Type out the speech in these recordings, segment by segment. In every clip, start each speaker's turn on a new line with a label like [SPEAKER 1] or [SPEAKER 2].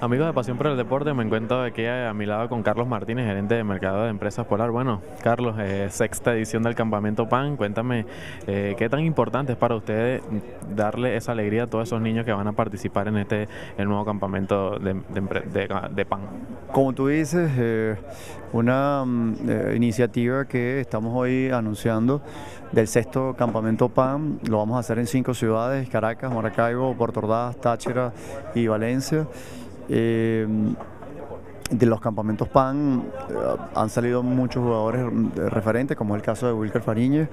[SPEAKER 1] Amigos de Pasión por el Deporte, me encuentro aquí a mi lado con Carlos Martínez, gerente de mercado de Empresas Polar. Bueno, Carlos, eh, sexta edición del Campamento PAN, cuéntame eh, qué tan importante es para ustedes darle esa alegría a todos esos niños que van a participar en este el nuevo campamento de, PAN.
[SPEAKER 2] Como tú dices, eh, una mm, iniciativa que estamos hoy anunciando del sexto campamento PAN, lo vamos a hacer en cinco ciudades, Caracas, Maracaibo, Puerto Ordaz, Táchira y Valencia. Eh, de los campamentos PAN eh, han salido muchos jugadores referentes, como es el caso de Wilker Fariñez.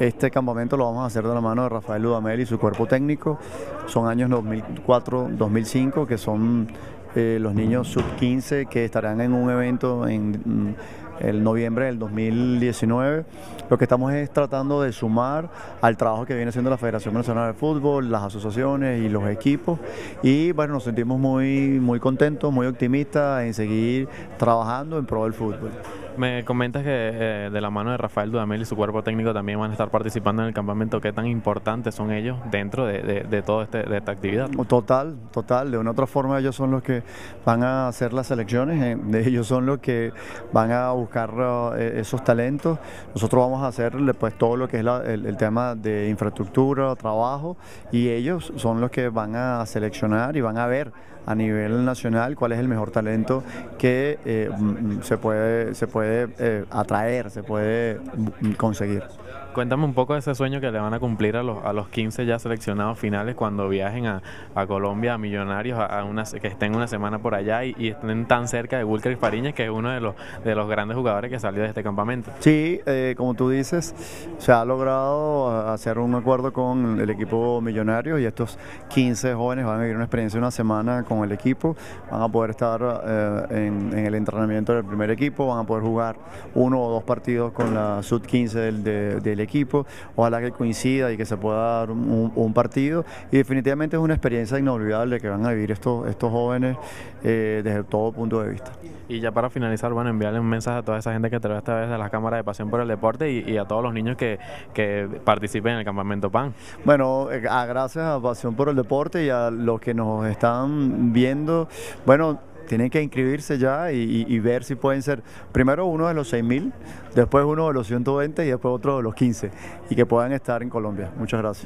[SPEAKER 2] Este campamento lo vamos a hacer de la mano de Rafael Ludamel y su cuerpo técnico. Son años 2004-2005, que son eh, los niños sub-15 que estarán en un evento en el noviembre del 2019. Lo que estamos es tratando de sumar al trabajo que viene haciendo la Federación Nacional de Fútbol, las asociaciones y los equipos. Y bueno, nos sentimos muy, muy contentos, muy optimistas en seguir trabajando en pro del fútbol.
[SPEAKER 1] Me comentas que eh, de la mano de Rafael Dudamel y su cuerpo técnico también van a estar participando en el campamento. ¿Qué tan importantes son ellos dentro de, de, de toda este, esta actividad?
[SPEAKER 2] Total, total. De una otra forma ellos son los que van a hacer las selecciones, eh, ellos son los que van a buscar eh, esos talentos. Nosotros vamos a hacer pues, todo lo que es el, tema de infraestructura, trabajo, y ellos son los que van a seleccionar y van a ver a nivel nacional cuál es el mejor talento que mm, se puede, se puede eh, atraer, se puede conseguir.
[SPEAKER 1] Cuéntame un poco de ese sueño que le van a cumplir a los, a los 15 ya seleccionados finales cuando viajen a, Colombia, a Millonarios, a, una, que estén una semana por allá y, estén tan cerca de Wilker Fariñas, que es uno de los, de los grandes jugadores que salió de este campamento.
[SPEAKER 2] Sí, eh, como tú dices, se ha logrado hacer un acuerdo con el equipo Millonarios y estos 15 jóvenes van a vivir una experiencia de una semana con el equipo, van a poder estar eh, en, el entrenamiento del primer equipo, van a poder jugar uno o dos partidos con la sub-15 del, del equipo, ojalá que coincida y que se pueda dar un, partido y definitivamente es una experiencia inolvidable que van a vivir estos, estos jóvenes eh, desde todo punto de vista.
[SPEAKER 1] Y ya para finalizar, bueno, enviarle un mensaje a toda esa gente que te ve esta vez de las cámaras de Pasión por el Deporte y, a todos los niños que, que, participen en el campamento PAN.
[SPEAKER 2] Bueno, eh, gracias a Pasión por el Deporte y a los que nos están viendo. Bueno, tienen que inscribirse ya y, ver si pueden ser primero uno de los 6.000, después uno de los 120 y después otro de los 15 y que puedan estar en Colombia. Muchas gracias.